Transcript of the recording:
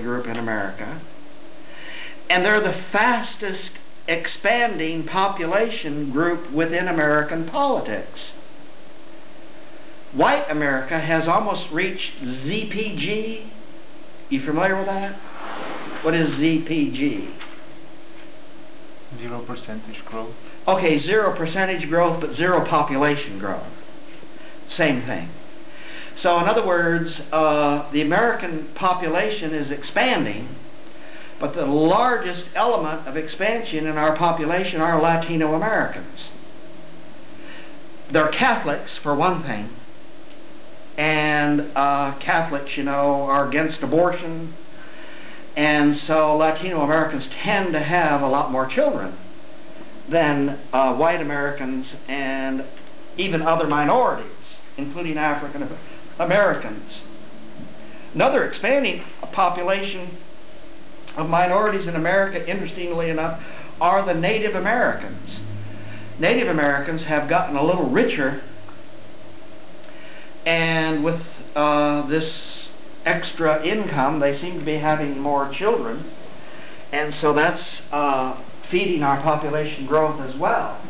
group in America, and they're the fastest expanding population group within American politics. White America has almost reached ZPG. You familiar with that? What is ZPG? Zero percentage growth. Okay, zero percentage growth, but zero population growth. Same thing. So, in other words, uh, the American population is expanding, but the largest element of expansion in our population are Latino Americans. They're Catholics, for one thing, and uh, Catholics, you know, are against abortion, and so Latino Americans tend to have a lot more children than uh, white Americans and even other minorities, including African Americans. Another expanding population of minorities in America, interestingly enough, are the Native Americans. Native Americans have gotten a little richer, and with uh, this extra income, they seem to be having more children, and so that's uh, feeding our population growth as well.